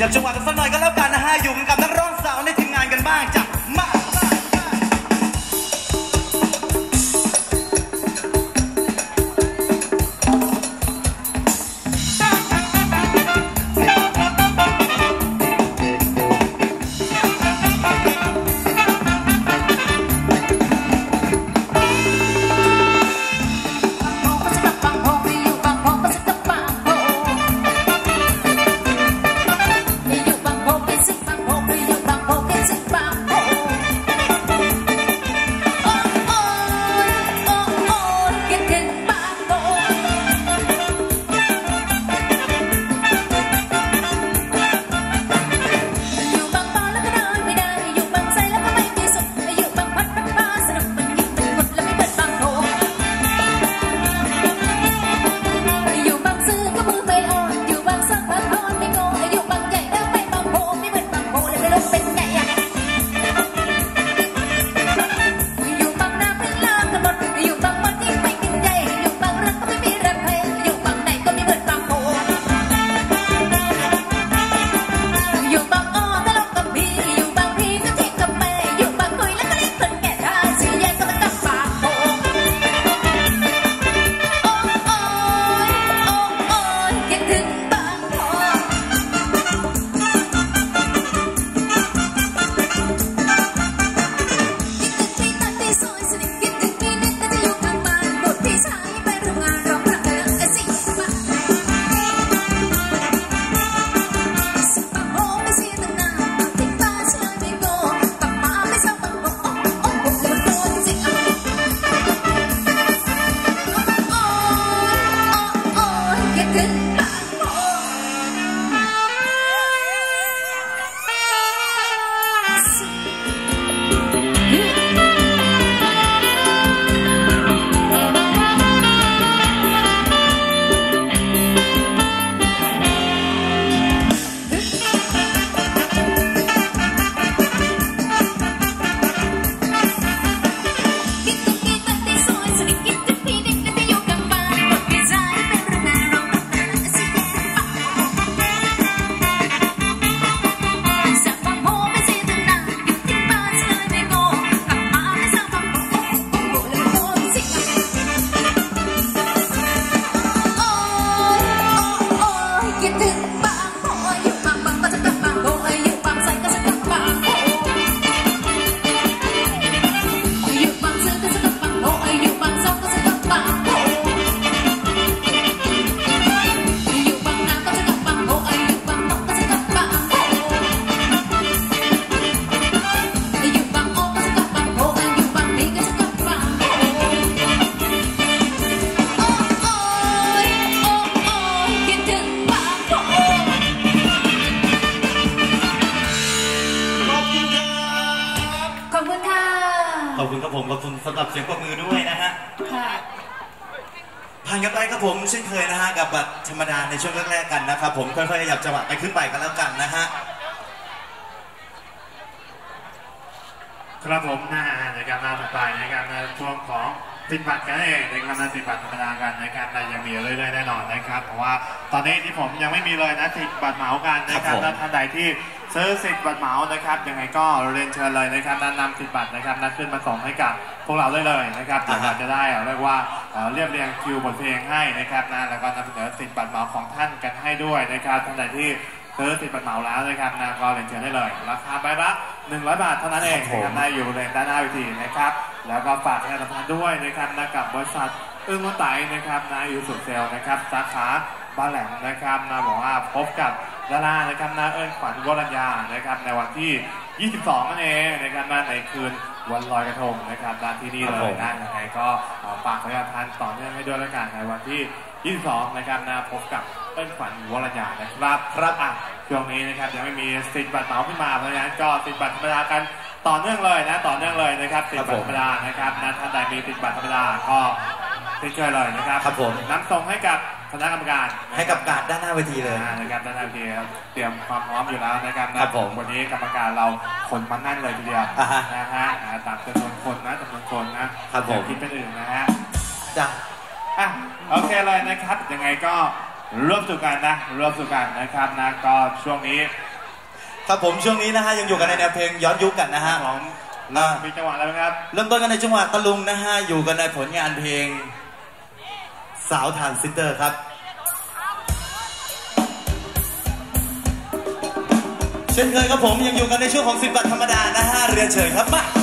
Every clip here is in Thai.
ยับจังหวะกันสักหน่อยก็แล้วกันนะฮะอยู่กับนัก ผ่านกันไปครับผมเช่นเคยนะฮะกับบัตรธรรมดาในช่วงแรกๆกันนะครับผมค่อยๆขยับจังหวะไปขึ้นไปกันแล้วกันนะฮะครับผมนะฮะในการมาถัดไปนะครับในช่วงของสิบบัตรกันเองในการมาสิบบัตรธรรมดากันนะครับแต่ยังมีเรื่อยๆแน่นอนนะครับเพราะว่าตอนนี้ที่ผมยังไม่มีเลยนะสิบบัตรเหมากันนะคครัรับบผมและท่านใดที่ซื้อสิบบัตรเหมานะครับยังไงก็เรียนเชิญเลยนะครับนำนำสิบบัตรนะครับนำขึ้นมาส่งให้กับพวกเราได้เลยนะครับเดี๋ยวเราจะได้เรียกว่า เอ่อเรียบเรียงคิวบทเพลงให้นะครับนะแล้วก็นำเสนอสิบบัตรเหมาของท่านกันให้ด้วยนะครับท่านใดที่ซื้อติดบัตรเหมาแล้วนะครับนะก็เรียนเชิญได้เลย ราคาใบละ100 บาทเท่านั้นเองครับผมนะครับนะอยู่บริเวณด้านหน้าเวทีนะครับ แล้วก็ฝากประชาสัมพันธ์ด้วยนะครับนะกับบริษัทอึ้งมะไตนะครับนะยูสุเซลนะครับสาขาบ้านแหลมนะครับนะบอกว่าพบกับดารานะครับนะเอิญขวัญวรัญญานะครับในวันที่ 22 นั่นเองนะครับนะในคืน วันลอยกระทงนะครับนะที่นี่เลยนะยังไงก็เอ่อฝากประชาสัมพันธ์ต่อเนื่องให้ด้วยแล้วกันในวันที่ 22 นะครับนะพบกับเอิญขวัญวรัญญานะครับครับอะช่วงนี้นะครับยังไม่มีสิทธิ์บัตรเหมาขึ้นมาเพราะฉะนั้นก็สิทธิ์บัตรธรรมดากันต่อเนื่องเลยนะต่อเนื่องเลยนะครับสิทธิ์บัตรธรรมดานะครับนะท่านใดมีสิทธิ์บัตรธรรมดาก็เรียนเชิญเลยนะครับครับผมนำส่งให้กับ คณะกรรมการให้กับการด้านหน้าเวทีเลยนะครับด้านหน้าเวทีครับเตรียมความพร้อมอยู่แล้วนะครับครับผมวันนี้กรรมการเราคนมันแน่นเลยทีเดียวนะฮะตัดจำนวนคนนะจำนวนคนนะครับผมคิดเป็นอื่นนะฮะจ้ะอะโอเคเลยนะครับยังไงก็ร่วมสู่กันนะร่วมสู่กันนะครับนะก็ช่วงนี้ ครับผมช่วงนี้นะฮะยังอยู่กันในแนวเพลงย้อนยุคกันนะฮะของมีจังหวะแล้วไหมครับเริ่มต้นกันในจังหวะตะลุงนะฮะอยู่กันในผลงานเพลง สาวทรานซิสเตอร์ครับ เช่นเคยครับผมยังอยู่กันในช่วงของสิบบาทธรรมดานะฮะเรียนเชิญครับมา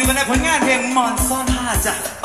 อยู่กันในผลงานเพลงมอนซ่อนห้าจ้ะไป